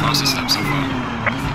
across the steps so far.